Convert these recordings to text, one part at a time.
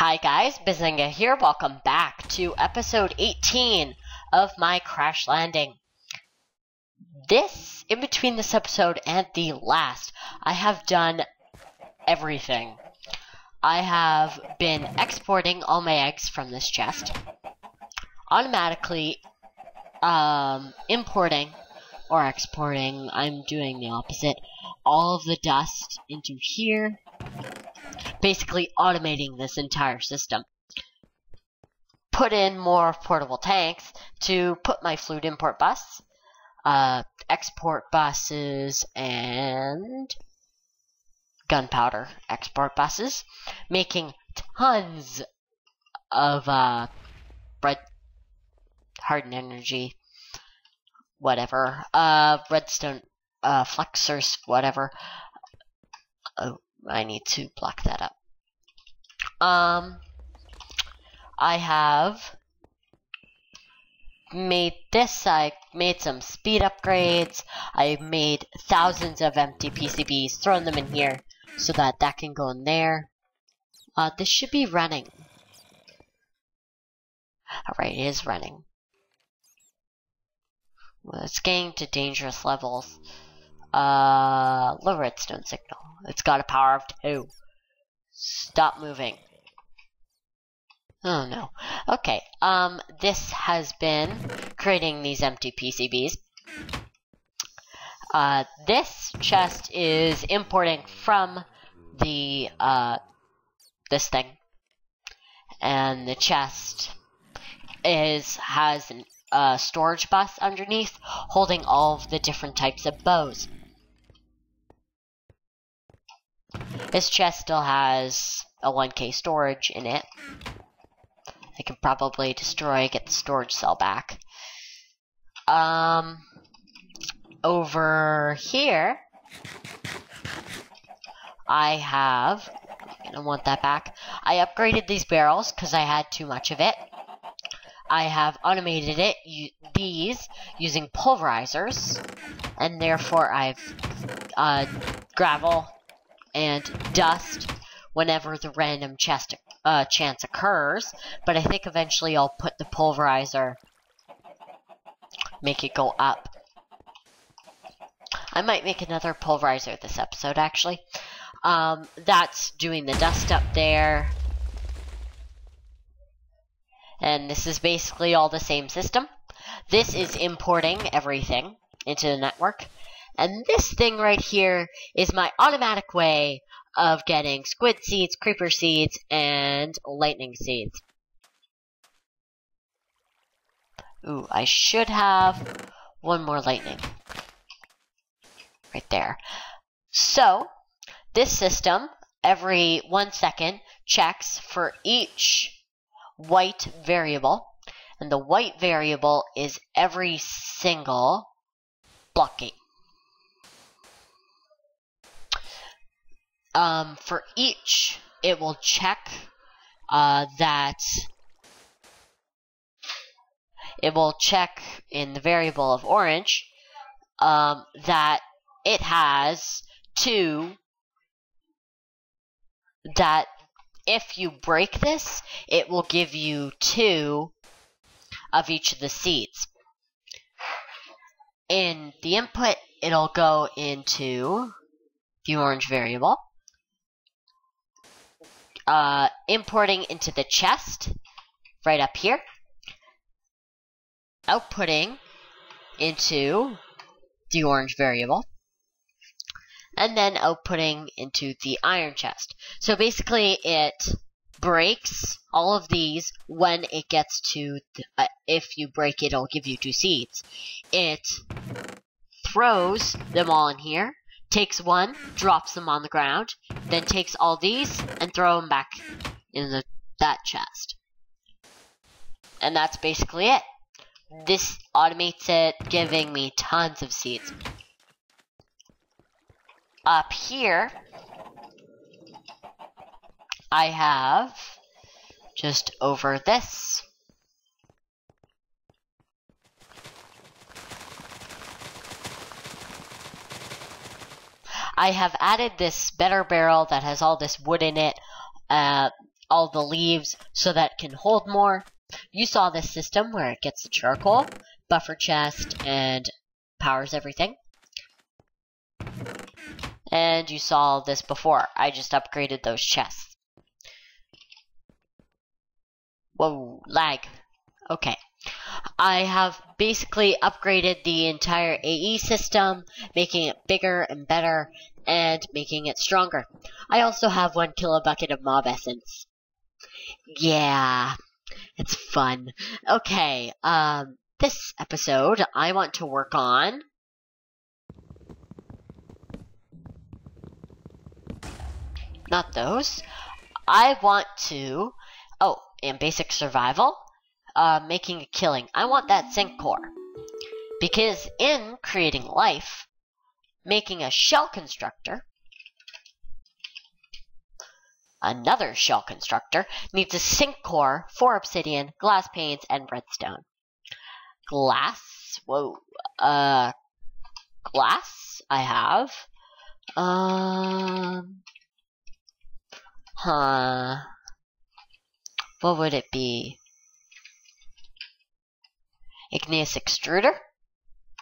Hi guys, Bazinga here. Welcome back to episode 18 of my crash landing. This, in between this episode and the last, I have done everything. I have been exporting all my eggs from this chest, automatically um, importing or exporting, I'm doing the opposite, all of the dust into here, basically automating this entire system. Put in more portable tanks to put my fluid import bus, uh, export buses, and gunpowder export buses, making tons of uh, red hardened energy, whatever, uh, redstone uh, flexors, whatever. Oh, I need to block that up. Um, I have made this. I made some speed upgrades. I've made thousands of empty PCBs, thrown them in here so that that can go in there. Uh, this should be running. Alright, it is running. Well, it's getting to dangerous levels. Uh, low redstone signal. It's got a power of two. Stop moving. Oh no. Okay, um, this has been creating these empty PCBs. Uh, this chest is importing from the, uh, this thing. And the chest is, has a uh, storage bus underneath holding all of the different types of bows. This chest still has a 1k storage in it. I can probably destroy, get the storage cell back. Um, over here, I have, I'm gonna want that back. I upgraded these barrels because I had too much of it. I have automated it, these, using pulverizers, and therefore I've, uh, gravel and dust whenever the random chest, uh, chance occurs, but I think eventually I'll put the pulverizer, make it go up. I might make another pulverizer this episode, actually. Um, that's doing the dust up there. And this is basically all the same system. This is importing everything into the network. And this thing right here is my automatic way of getting squid seeds, creeper seeds, and lightning seeds. Ooh, I should have one more lightning. Right there. So, this system, every one second, checks for each white variable. And the white variable is every single block gate. Um, for each, it will check uh, that it will check in the variable of orange um, that it has two that if you break this, it will give you two of each of the seeds. In the input, it'll go into the orange variable uh, importing into the chest right up here, outputting into the orange variable, and then outputting into the iron chest. So basically it breaks all of these when it gets to, uh, if you break it, it'll give you two seeds. It throws them all in here, takes one, drops them on the ground, then takes all these and throw them back in the, that chest. And that's basically it. This automates it, giving me tons of seeds. Up here, I have just over this I have added this better barrel that has all this wood in it, uh, all the leaves so that it can hold more. You saw this system where it gets the charcoal, buffer chest, and powers everything. And you saw this before. I just upgraded those chests. Whoa, lag. Okay. I have basically upgraded the entire AE system, making it bigger and better, and making it stronger. I also have one kilobucket of mob essence. Yeah, it's fun. Okay, um, this episode I want to work on not those. I want to, oh, and basic survival, uh, making a killing. I want that sync core. Because in creating life, making a shell constructor, another shell constructor, needs a sync core, four obsidian, glass panes, and redstone. Glass, whoa, uh, glass I have. Um, huh. What would it be? Igneous extruder?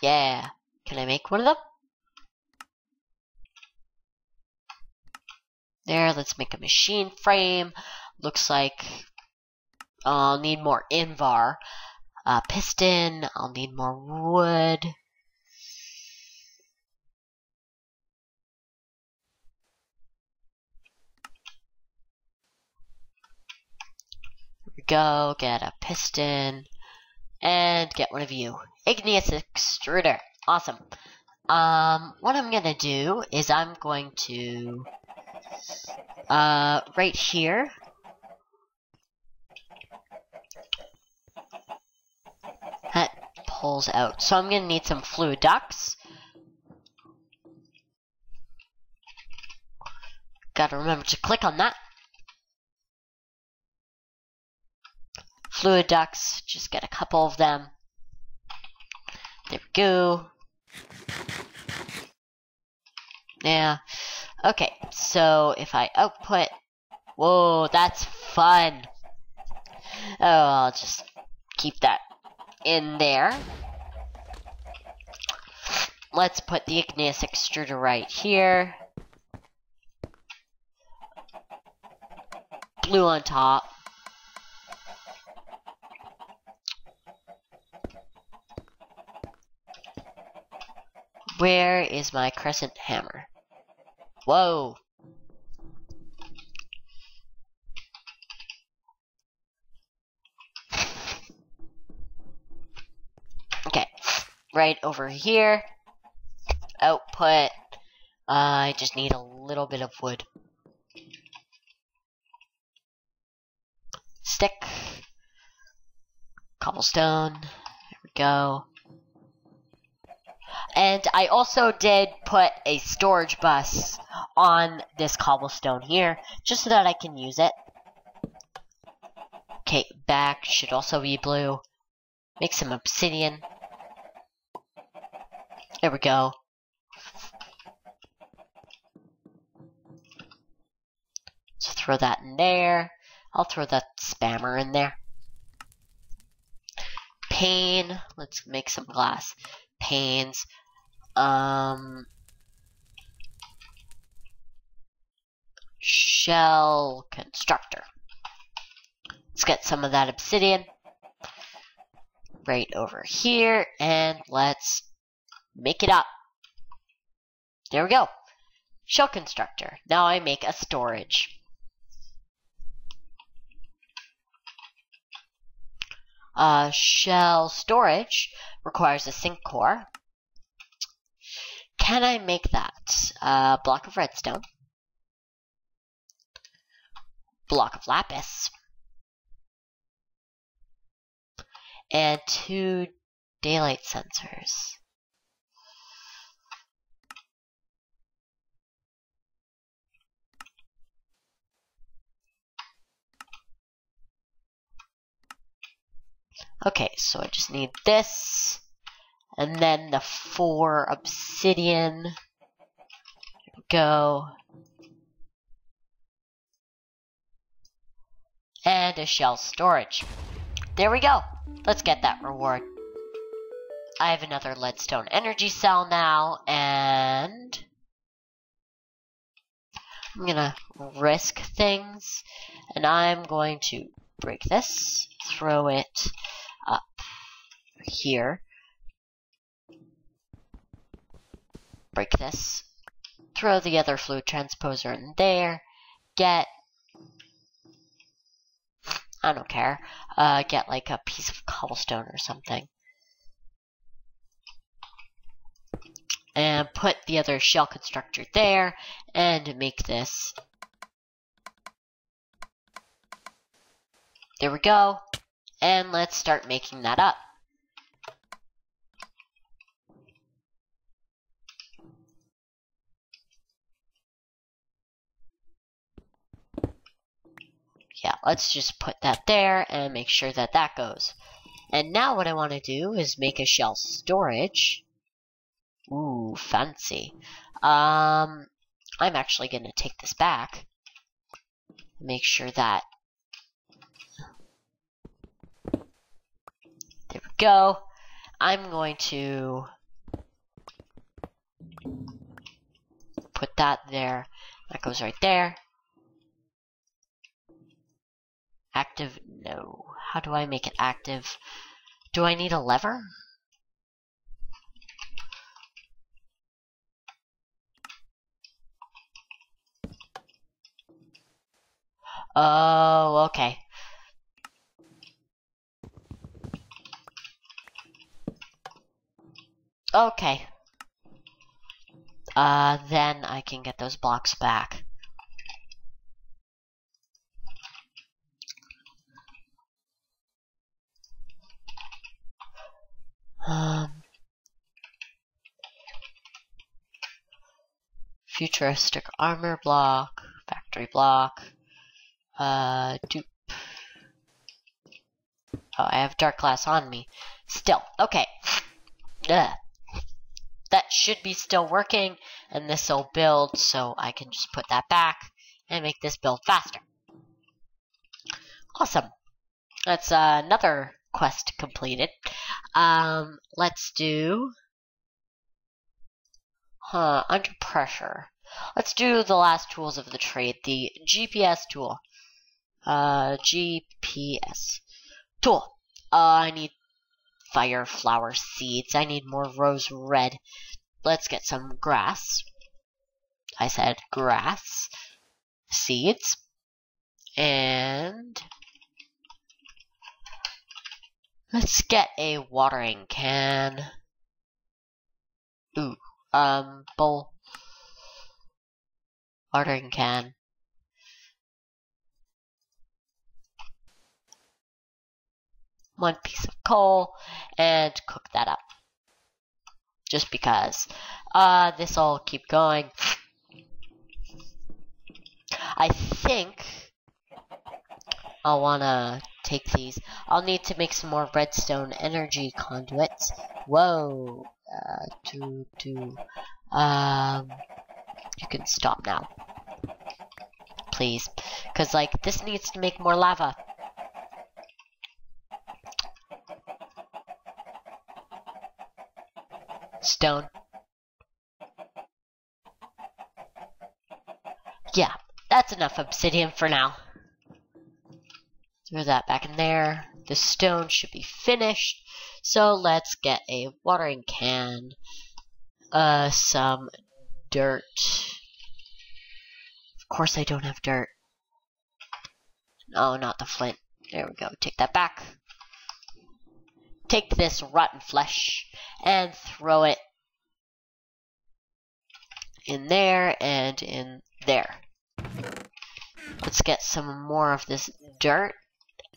Yeah. Can I make one of them? There, let's make a machine frame. Looks like I'll need more Invar. Uh, piston, I'll need more wood. Here we go, get a piston. And get one of you. Igneous extruder. Awesome. Um, what I'm gonna do is I'm going to, uh, right here, that pulls out. So I'm gonna need some fluid ducts. Gotta remember to click on that. Fluid ducts, just get a couple of them. There we go. Yeah. Okay, so if I output... Whoa, that's fun. Oh, I'll just keep that in there. Let's put the igneous extruder right here. Blue on top. Where is my crescent hammer? Whoa! Okay, right over here. Output. Uh, I just need a little bit of wood. Stick. Cobblestone. There we go. And I also did put a storage bus on this cobblestone here, just so that I can use it. Okay, back should also be blue. Make some obsidian. There we go. So throw that in there. I'll throw that spammer in there. Pane. Let's make some glass panes. Um, shell constructor. Let's get some of that obsidian right over here and let's make it up. There we go. Shell constructor. Now I make a storage. Uh, shell storage requires a sync core. Can I make that? A block of redstone. Block of lapis. And two daylight sensors. Okay, so I just need this. And then the four obsidian. go. And a shell storage. There we go. Let's get that reward. I have another leadstone energy cell now, and I'm gonna risk things, and I'm going to break this, throw it up here, break this, throw the other fluid transposer in there, get I don't care. Uh, get like a piece of cobblestone or something. And put the other shell constructor there and make this. There we go. And let's start making that up. Yeah, let's just put that there and make sure that that goes. And now what I want to do is make a shell storage. Ooh, fancy. Um, I'm actually going to take this back. Make sure that... There we go. I'm going to put that there. That goes right there. Active, no. How do I make it active? Do I need a lever? Oh, okay. Okay. Uh, then I can get those blocks back. Um, futuristic armor block, factory block, uh, dupe. Oh, I have dark glass on me. Still, okay. Ugh. That should be still working, and this will build, so I can just put that back and make this build faster. Awesome. That's uh, another quest completed. Um, let's do, huh, under pressure. Let's do the last tools of the trade, the GPS tool. Uh, GPS tool. Uh, I need fire flower seeds. I need more rose red. Let's get some grass. I said grass seeds. And Let's get a watering can. Ooh, um, bowl. Watering can. One piece of coal, and cook that up. Just because. Uh, this'll keep going. I think I'll wanna take these. I'll need to make some more redstone energy conduits. Whoa. Uh, two, two. Um, you can stop now. Please. Because, like, this needs to make more lava. Stone. Yeah, that's enough obsidian for now. Throw that back in there. The stone should be finished. So let's get a watering can. Uh, some dirt. Of course I don't have dirt. No, not the flint. There we go. Take that back. Take this rotten flesh and throw it in there and in there. Let's get some more of this dirt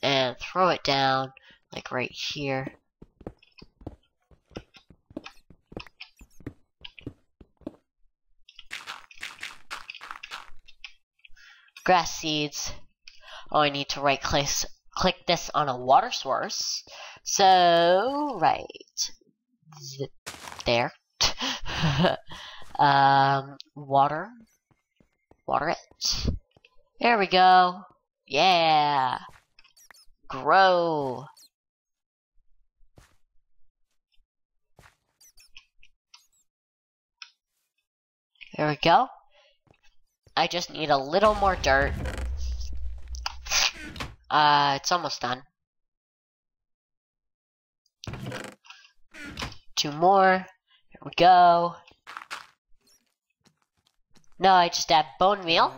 and throw it down like right here. Grass seeds. Oh, I need to right click, click this on a water source. So, right there. um, water. Water it. There we go. Yeah. Grow. There we go. I just need a little more dirt. Uh, it's almost done. Two more. Here we go. No, I just add bone meal.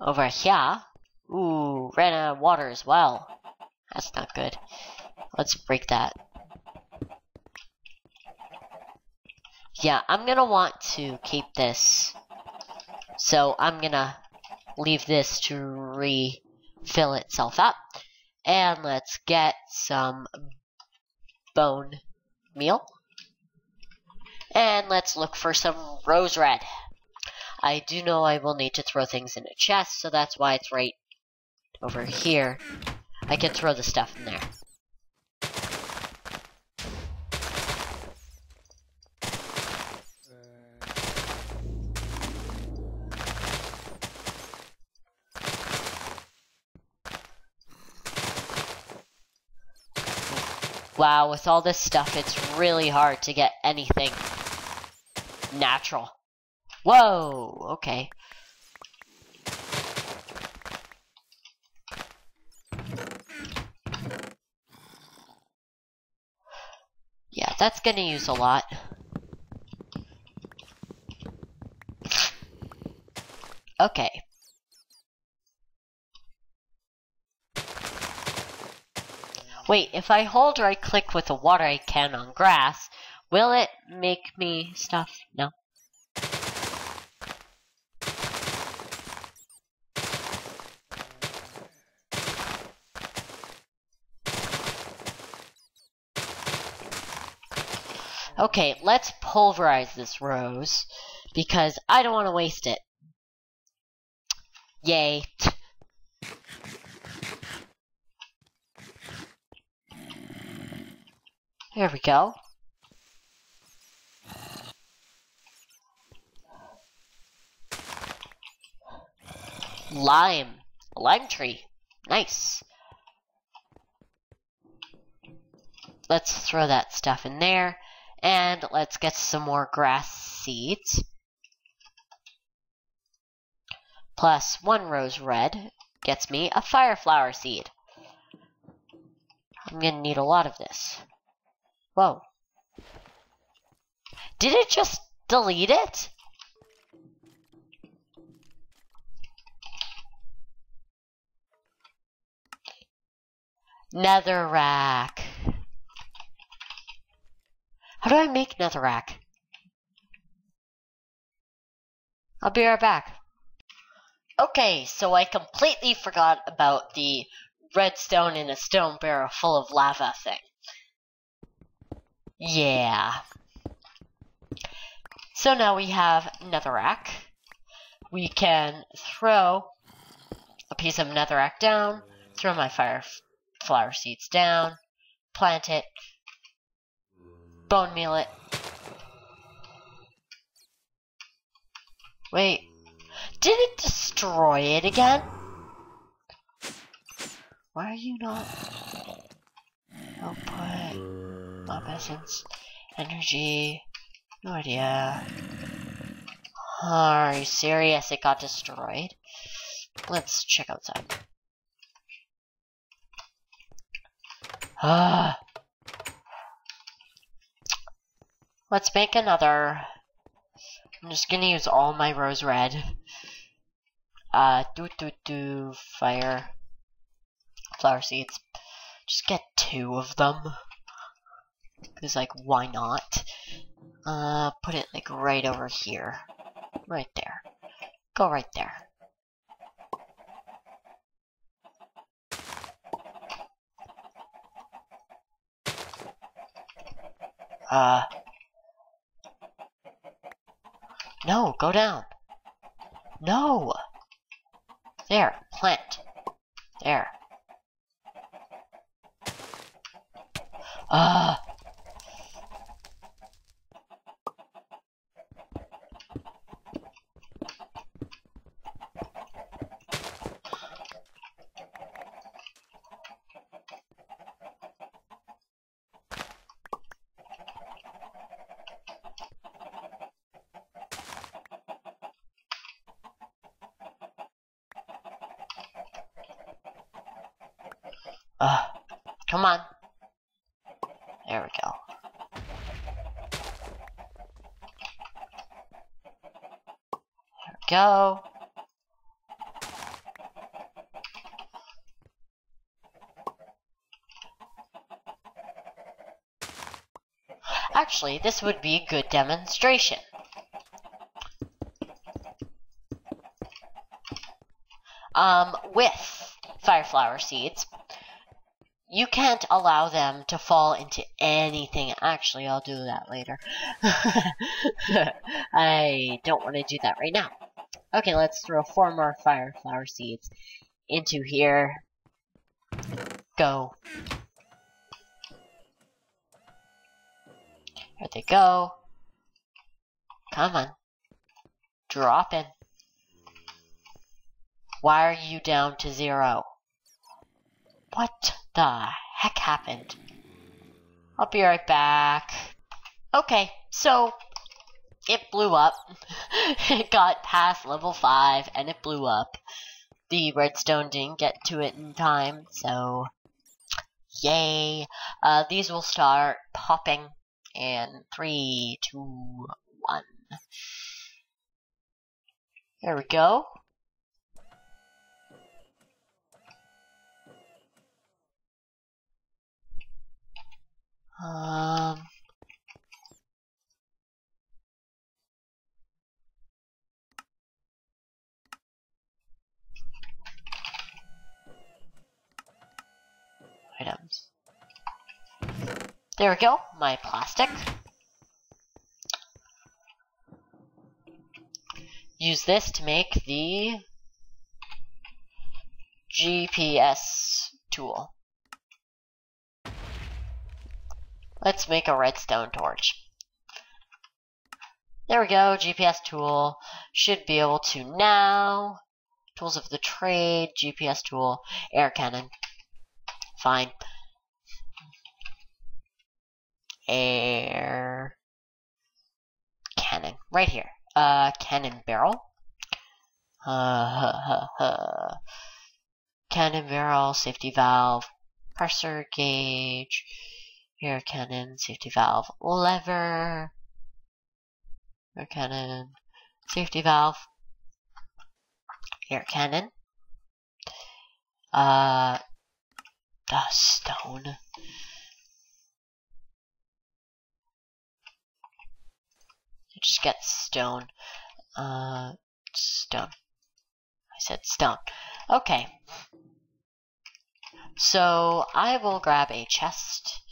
Over here. Ooh, ran out uh, of water as well. That's not good. Let's break that. Yeah, I'm gonna want to keep this. So I'm gonna leave this to refill itself up. And let's get some bone meal. And let's look for some rose red. I do know I will need to throw things in a chest, so that's why it's right over here. I can throw the stuff in there. Wow, with all this stuff, it's really hard to get anything natural. Whoa, okay. Yeah, that's gonna use a lot. Okay. Wait, if I hold right click with the water I can on grass, will it make me stuff? No. Okay, let's pulverize this rose because I don't want to waste it. Yay. There we go. Lime. A lime tree. Nice. Let's throw that stuff in there. And let's get some more grass seeds. Plus one rose red gets me a fire flower seed. I'm gonna need a lot of this. Whoa. Did it just delete it? Netherrack. How do I make netherrack? I'll be right back. Okay, so I completely forgot about the redstone in a stone barrel full of lava thing. Yeah. So now we have netherrack. We can throw a piece of netherrack down, throw my fire flower seeds down, plant it, bone meal it. Wait, did it destroy it again? Why are you not output? Mob essence. Energy. No idea. Are you serious? It got destroyed? Let's check outside. Ah. Let's make another. I'm just gonna use all my rose red. Uh, do do do fire flower seeds. Just get two of them. Because, like, why not? Uh, put it, like, right over here. Right there. Go right there. Uh... No, go down. No! There, plant. There. Ah! Uh, come on. There we go. There we go. Actually, this would be a good demonstration. Um, with fire flower seeds, you can't allow them to fall into anything. Actually, I'll do that later. I don't want to do that right now. Okay, let's throw four more fire flower seeds into here. Go. There they go. Come on. Drop in. Why are you down to zero? What the heck happened? I'll be right back. Okay, so it blew up. it got past level 5 and it blew up. The redstone didn't get to it in time, so yay. Uh, these will start popping in three, two, one. There we go. Um. Items. There we go, my plastic. Use this to make the GPS tool. Let's make a redstone torch. There we go, GPS tool. Should be able to now. Tools of the trade, GPS tool, air cannon. Fine. Air cannon. Right here. Uh, cannon barrel. Uh. Cannon barrel, safety valve, pressure gauge, air cannon, safety valve, lever, air cannon, safety valve, air cannon, uh, the stone. Just get stone, uh, stone. I said stone. Okay. So I will grab a chest.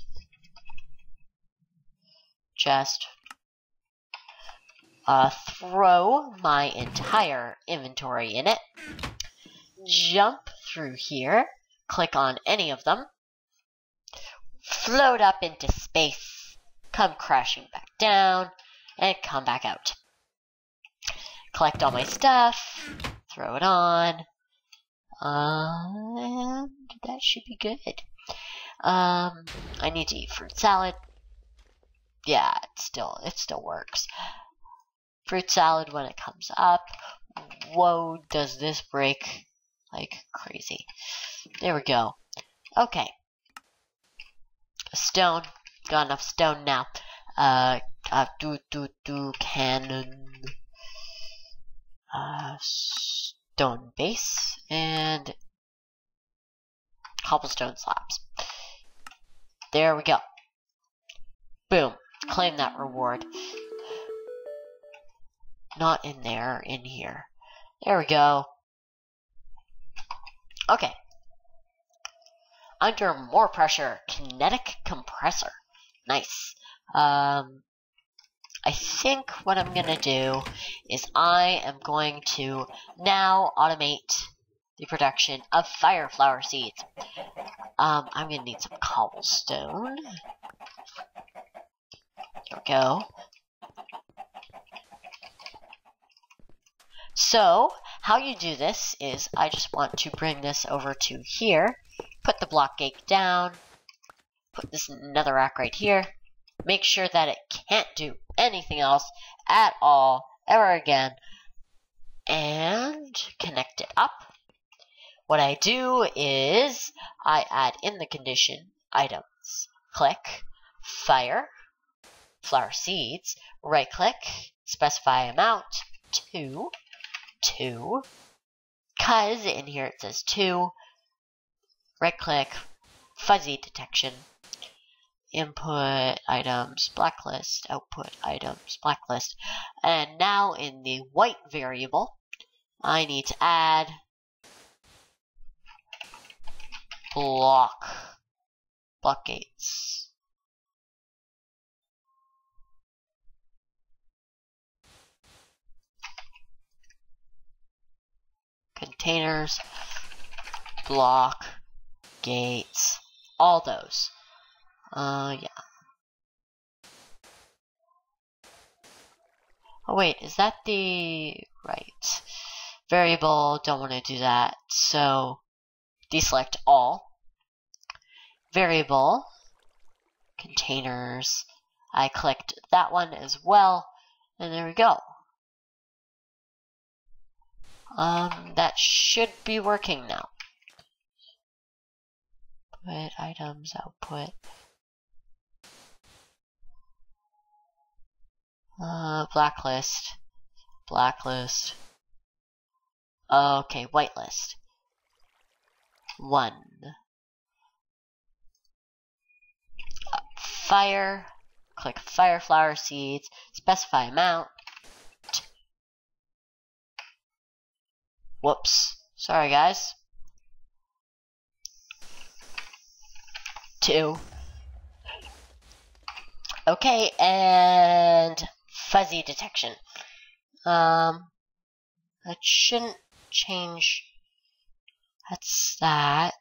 Just uh, throw my entire inventory in it, jump through here, click on any of them, float up into space, come crashing back down, and come back out. Collect all my stuff, throw it on, and that should be good. Um, I need to eat fruit salad yeah, it still it still works. Fruit salad when it comes up. Whoa, does this break like crazy? There we go. Okay. Stone. Got enough stone now. Uh, uh do do do cannon. Stone base and cobblestone slabs. There we go. Boom claim that reward. Not in there, in here. There we go. Okay. Under more pressure, kinetic compressor. Nice. Um, I think what I'm going to do is I am going to now automate the production of fire flower seeds. Um, I'm going to need some cobblestone. There we go. So, how you do this is I just want to bring this over to here, put the block gate down, put this netherrack right here, make sure that it can't do anything else at all ever again, and connect it up. what I do is I add in the condition items. Click fire, flower seeds, right click, specify amount, 2, 2, cuz in here it says 2, right click, fuzzy detection, input items, blacklist, output items, blacklist. And now in the white variable, I need to add block, gates. Containers, block, gates, all those. Uh, yeah. Oh wait, is that the right variable? Don't want to do that. So deselect all. Variable containers. I clicked that one as well, and there we go. Um, that should be working now. Put items output. Uh, blacklist. Blacklist. Okay, whitelist. One. Fire. Click fire flower seeds. Specify amount. Whoops. Sorry, guys. Two. Okay, and fuzzy detection. Um, that shouldn't change. That's that.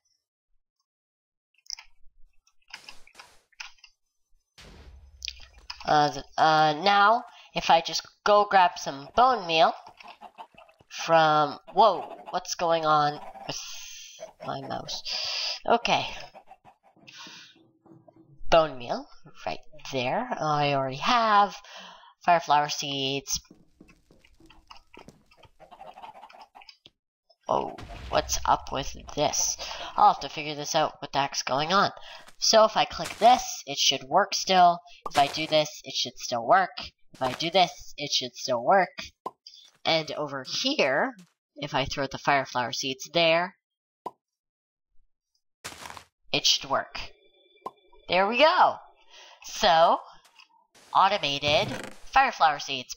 Uh, uh, now, if I just go grab some bone meal from... Whoa, what's going on with my mouse? Okay. Bone meal, right there. I already have fireflower seeds. Oh, what's up with this? I'll have to figure this out. What the heck's going on? So if I click this, it should work still. If I do this, it should still work. If I do this, it should still work. And over here, if I throw the fireflower seeds there, it should work. There we go. So, automated fireflower seeds.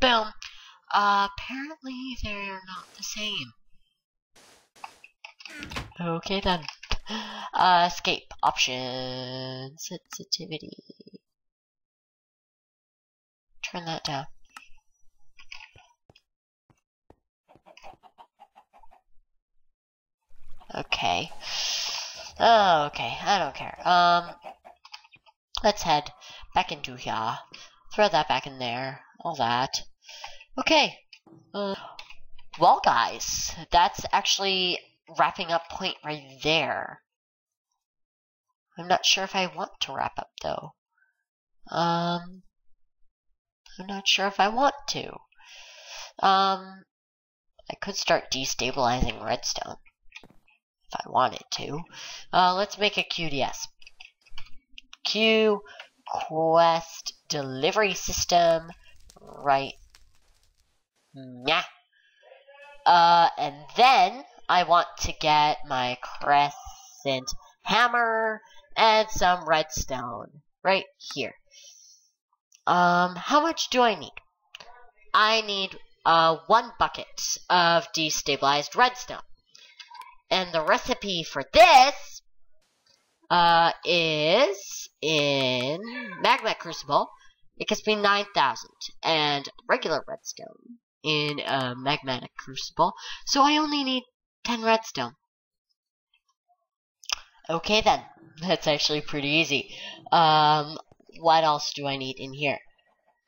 Boom. Uh, apparently they're not the same. Okay then. Uh, escape option sensitivity. Turn that down. Okay. Oh, okay. I don't care. Um, let's head back into here. Throw that back in there. All that. Okay. Uh, well, guys, that's actually wrapping up point right there. I'm not sure if I want to wrap up, though. Um, I'm not sure if I want to. Um, I could start destabilizing redstone if I wanted to. Uh, let's make a QDS. Q quest delivery system right yeah. Uh, and then I want to get my crescent hammer and some redstone right here. Um, how much do I need? I need uh, one bucket of destabilized redstone. And the recipe for this uh, is in Magma Crucible. It gives me 9,000 and regular redstone in a magmatic crucible, so I only need 10 redstone. Okay then, that's actually pretty easy. Um, what else do I need in here?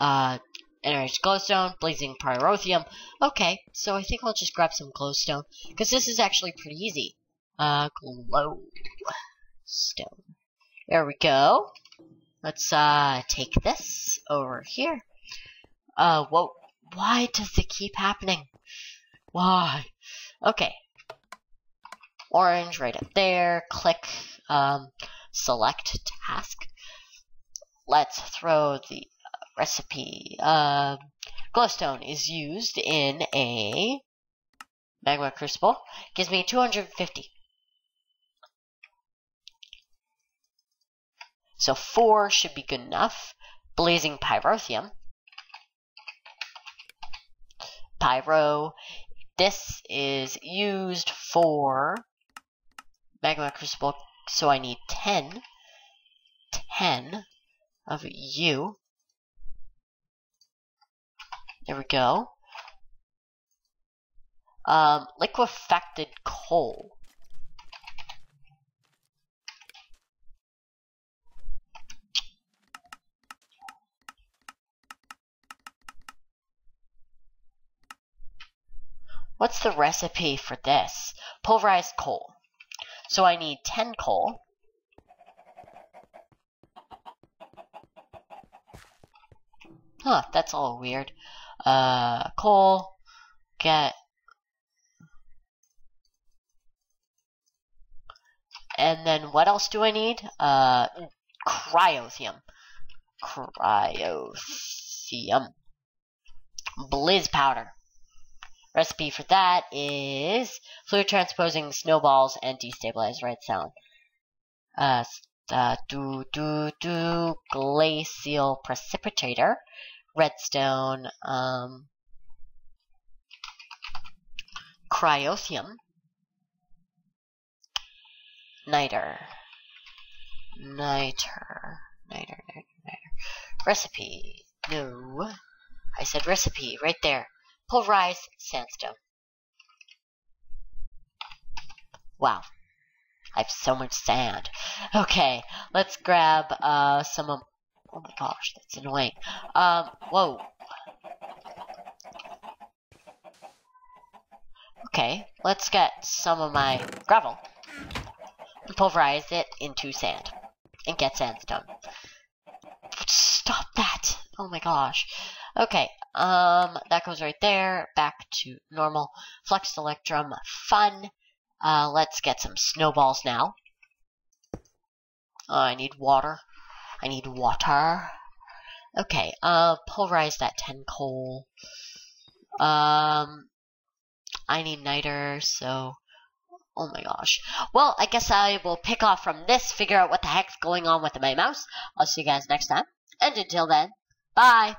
Uh, enriched glowstone, blazing Pyrotheum. Okay, so I think I'll just grab some glowstone, because this is actually pretty easy. Uh, glowstone. There we go. Let's, uh, take this over here. Uh, whoa, why does it keep happening? Why? Okay. orange right up there. Click um, select task. Let's throw the recipe. Uh, glowstone is used in a magma crucible. Gives me 250. So 4 should be good enough. Blazing Pyrotheum. Pyro. This is used for Magma Crucible, so I need 10. 10 of you. There we go. Um, liquefacted coal. What's the recipe for this? Pulverized coal. So I need 10 coal. Huh, that's all weird. Uh, coal, get... And then what else do I need? Uh, cryotheum. Cryotheum. Blizz powder. Recipe for that is fluid transposing snowballs and destabilized redstone. Uh, uh, do, do, do, glacial precipitator, redstone, um, niter, niter, niter, niter, niter, recipe, no, I said recipe right there. Pulverized sandstone. Wow. I have so much sand. Okay, let's grab uh, some of... Oh my gosh, that's annoying. Um, whoa. Okay, let's get some of my gravel and pulverize it into sand and get sandstone. Stop that! Oh my gosh. Okay, um, that goes right there. Back to normal. Flux Electrum, fun. Uh, let's get some snowballs now. I need water. I need water. Okay, uh, pulverize that 10 coal. Um, I need niter, so... Oh my gosh. Well, I guess I will pick off from this, figure out what the heck's going on with my mouse. I'll see you guys next time. And until then, bye!